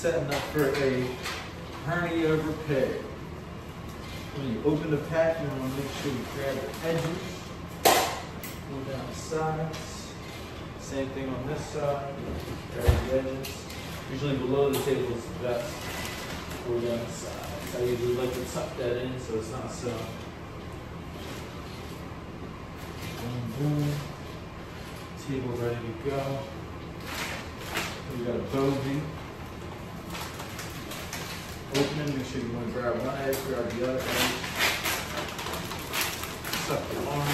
setting up for a hernia repair. When you open the pack, you want to make sure you grab the edges, pull down the sides. Same thing on this side, grab the edges. Usually below the table is the best. Pull down the sides. I usually like to tuck that in so it's not so. Boom, boom. Table ready to go. We got a bovie. Open it, make sure you want to grab one grab the other. Suck the arm.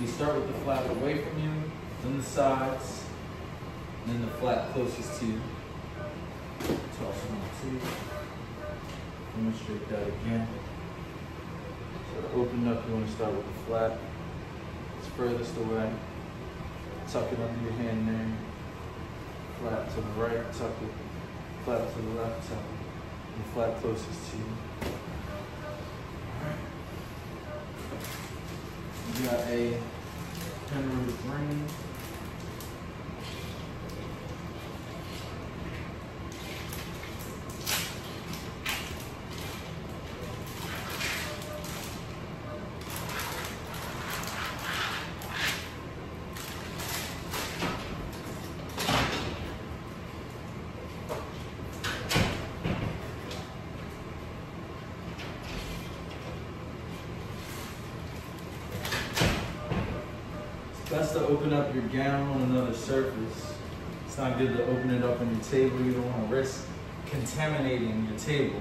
You start with the flat away from you, then the sides, then the flat closest to you. Them. Demonstrate that again. So to open up, you want to start with the flat. It's furthest away. Tuck it under your hand there. Flat to the right, tuck it. Flat to the left, tuck it. And flat closest to you. Alright. You got a Penrose ring. Best to open up your gown on another surface. It's not good to open it up on your table. You don't want to risk contaminating your table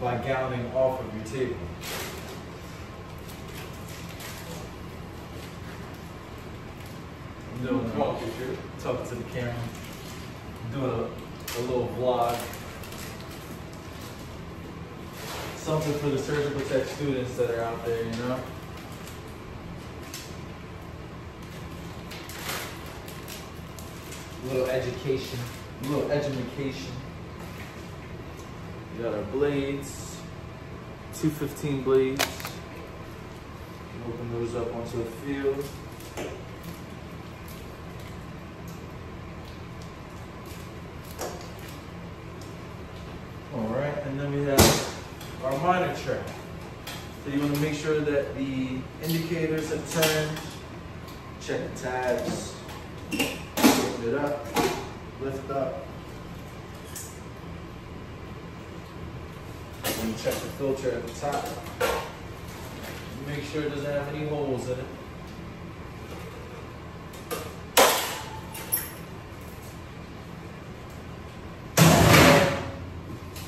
by gowning off of your table. I'm doing Talk you through. talking to the camera. I'm doing a, a little vlog. Something for the surgical tech students that are out there, you know? Little education, a little education. We got our blades, 215 blades. Open those up onto the field. All right, and then we have our minor. So you want to make sure that the indicators have turned. Check the tabs. Open it up. Lift up. And check the filter at the top. Make sure it doesn't have any holes in it.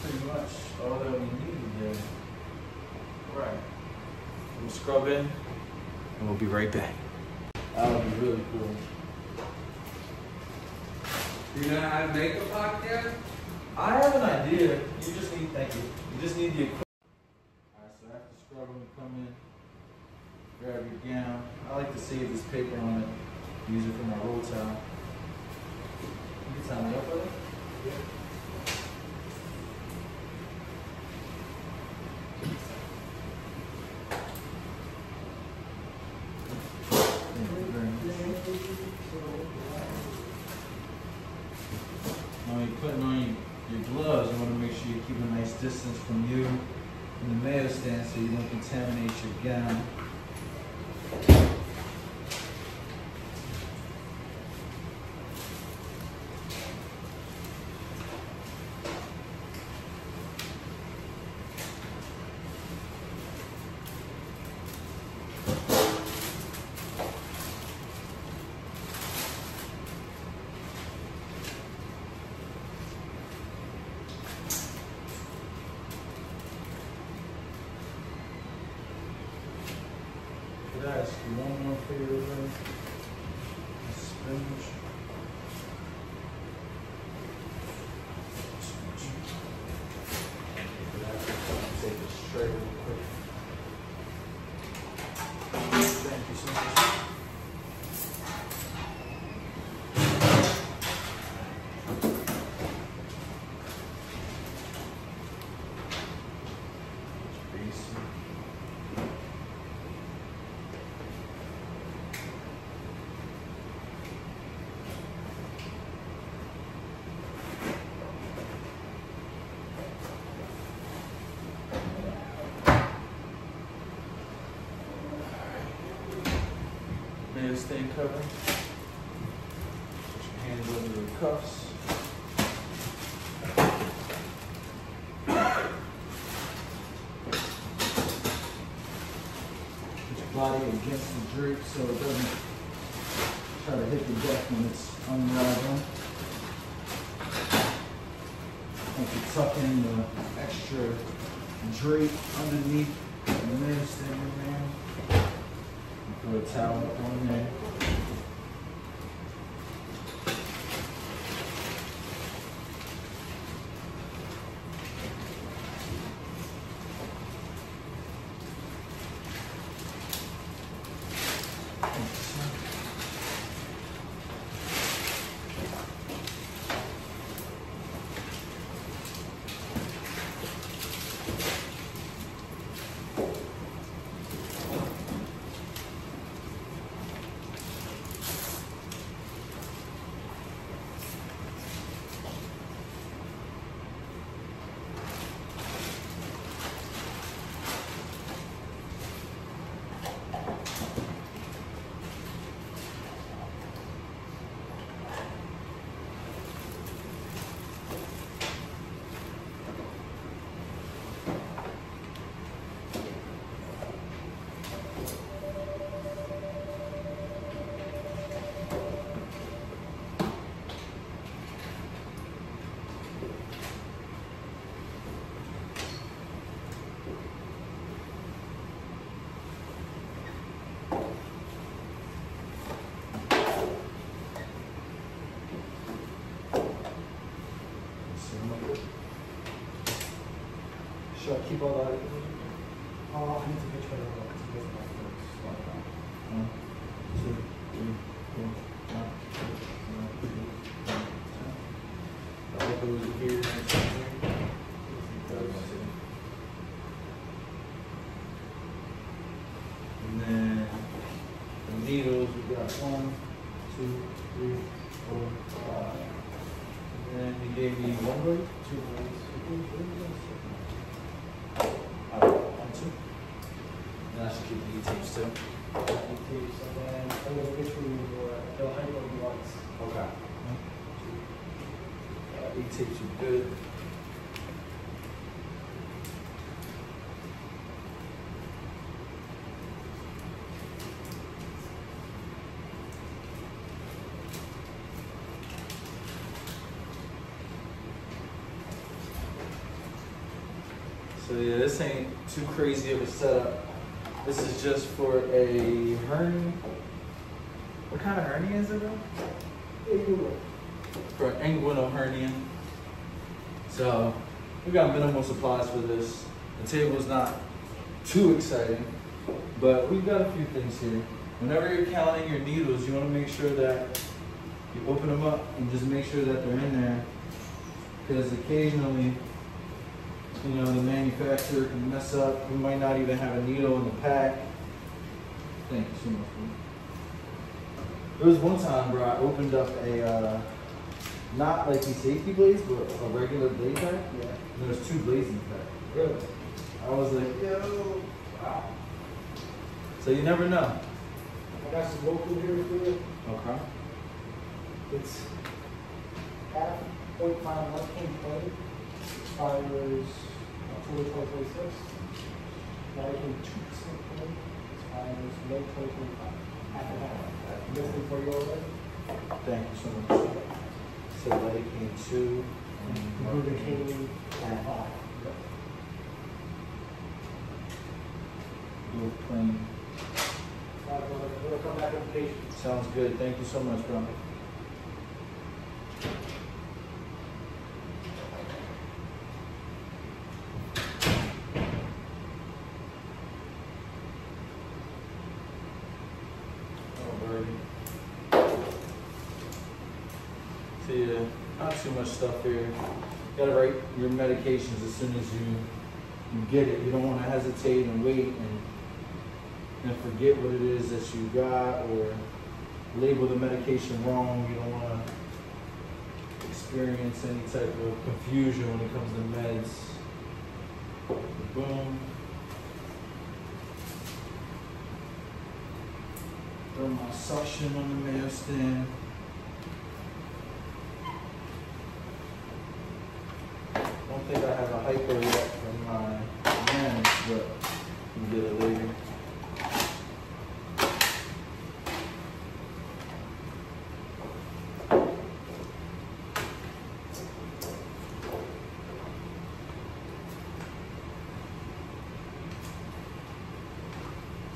Pretty much all that we need there. Right. We'll scrub in and we'll be right back. That would be really cool. You gonna make a locked there? I have an idea. You just need, thank you. You just need the equipment. Alright, so after scrubbing, we come in, grab your gown. I like to save this paper on it, use it for my roll towel. You can tie me up with it? Thank you very much. Now you're putting on your, your gloves, you want to make sure you keep a nice distance from you and the mayo stand so you don't contaminate your gown. You one more favor, Lynn? Spinach. Could I ask you to take it straight real quick? Thank you so much. Med stain cover. Put your hands under the cuffs. Put your body against the drape so it doesn't try to hit the deck when it's unraveling. And you tuck in the extra drape underneath the stand in there. Throw a towel on there. Should I keep all that? Oh, I need to make sure I don't know, 'cause it doesn't have to- One, two, three, four, five, six, seven, eight, nine, ten. And then the needles, we got one, two, three, four, five. And then he gave me one blade, two blades. Uh, one, two. And keep the too. Okay, so then, I'm gonna get you your, the lights. Okay. Uh, are good. So yeah, this ain't too crazy of a setup. This is just for a hernia. What kind of hernia is it though? Yeah, for an inguinal hernia. So we got minimal supplies for this. The table's not too exciting, but we've got a few things here. Whenever you're counting your needles, you want to make sure that you open them up and just make sure that they're in there, because occasionally, you know, the manufacturer can mess up. We might not even have a needle in the pack. Thank you so much. There was one time where I opened up a, uh, not like a safety blade, but a regular blade pack. Yeah. And there's two blades in the pack. Really? I was like, yo, wow. So you never know. I got some local here for you. Okay. It's half 0.5 left hand plate fires 2026, right in 2% point, as high as late 2025. Half an hour. For you already? Thank you so much. So late in 2 and Ruben came at 5. You're. Sounds good. Thank you so much, bro. Much stuff here. Gotta write your medications as soon as you you get it. You don't want to hesitate and wait and and forget what it is that you got or label the medication wrong. You don't want to experience any type of confusion when it comes to meds. Boom. Throw my suction on the mayo stand. Don't think I have a hypo yet from my manage, but we'll get it later.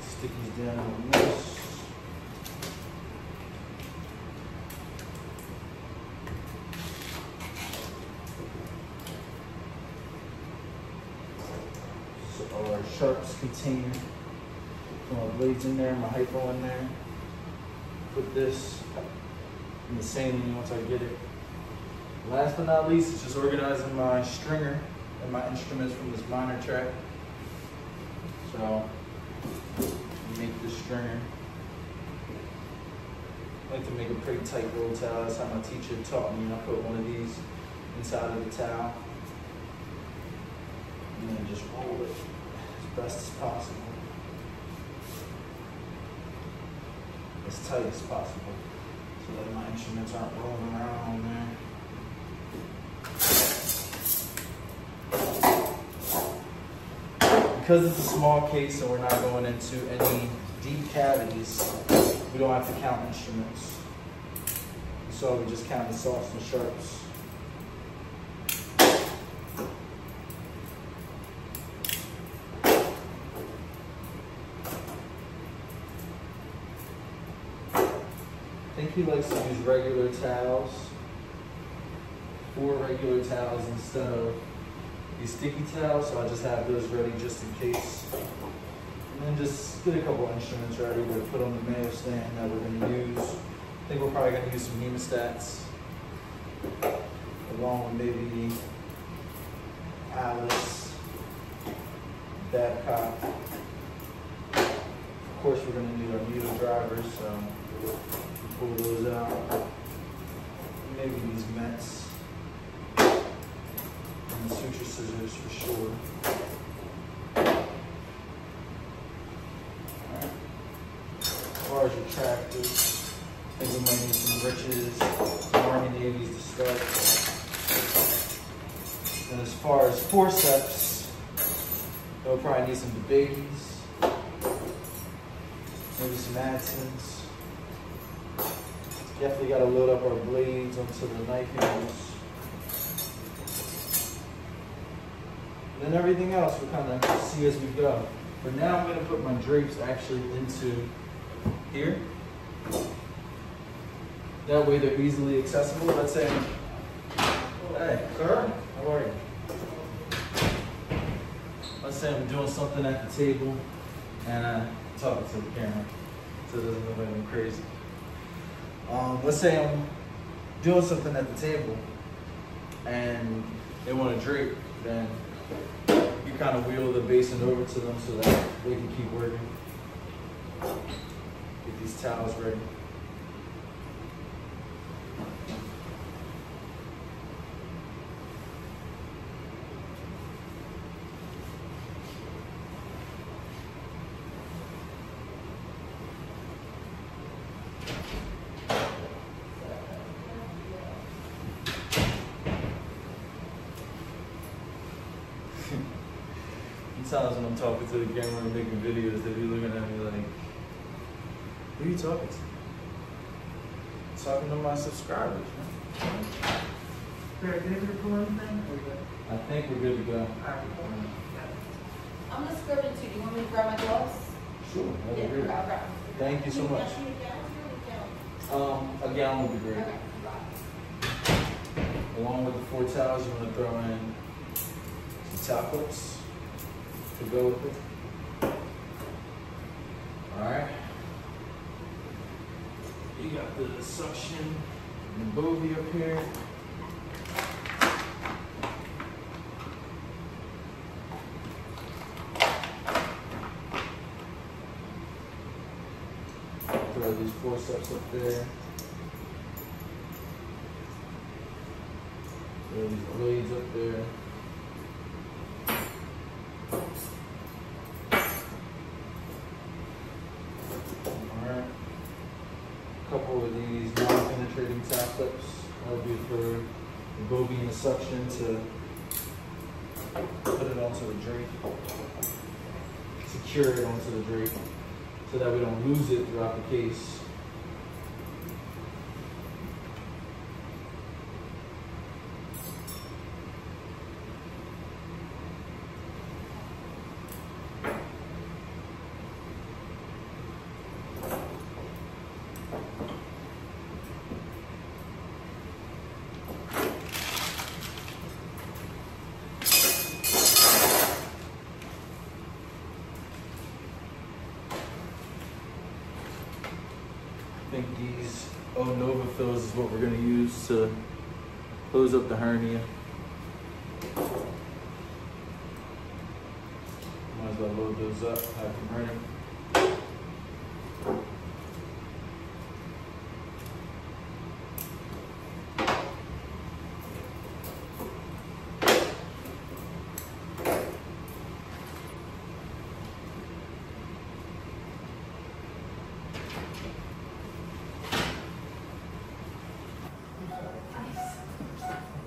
Stick these down on this. So our sharps container. Put my blades in there, my hypo in there. Put this in the same once I get it. Last but not least, is just organizing my stringer and my instruments from this minor tray. So make the stringer. I like to make a pretty tight roll towel. That's how my teacher taught me. I put one of these inside of the towel. And then just roll it best as possible. As tight as possible. So that my instruments aren't rolling around on there. Because it's a small case and we're not going into any deep cavities, we don't have to count instruments. So we just count the softs and sharps. He likes to use regular towels, four regular towels instead of these sticky towels, so I just have those ready just in case. And then just get a couple instruments ready to put on the mayo stand that we're gonna use. I think we're probably gonna use some hemostats, along with maybe Allis, Babcock. Of course, we're gonna need our needle drivers, so pull those out. Maybe these Metz and the suture scissors for sure. Alright. As far as your tractors, I think we might need some riches, Army Navies to start. And as far as forceps, we'll probably need some DeBakey's, maybe some Adsons. Definitely got to load up our blades onto the knife handles. And then everything else we'll kind of see as we go. For now, I'm going to put my drapes actually into here. That way they're easily accessible. Let's say, hey, sir, how are you? Let's say I'm doing something at the table and I'm talking to the camera so it doesn't look like I'm crazy. Um, let's say I'm doing something at the table and they want to drink, then you kind of wheel the basin over to them so that they can keep working. Get these towels ready. Sometimes when I'm talking to the camera and making videos, they be looking at me like, who are you talking to? Talking to my subscribers, man. Greg, did you pull anything? I think we're good to go. All right. I'm gonna scrub it too. Do you want me to grab my gloves? Sure, Yeah, that'd be great. I'll grab them. Thank you so much. yeah, shoot it down, shoot it down. Um, a gallon would be great. Okay. Along with the four towels, you want to throw in some towel clips to go with it. All right. You got the suction and the bovie up here. Throw these forceps up there. Throw these blades up there. Alright. steps. That'll be for the bovie and the suction to put it onto the drape. Secure it onto the drape so that we don't lose it throughout the case. These O oh, Novafils is what we're gonna use to close up the hernia. Might as well load those up, have them ready.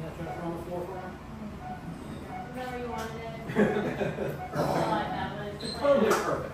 Yeah, Jennifer on the floor for now? Whatever you wanted. Thought that was. the plan. It's totally perfect.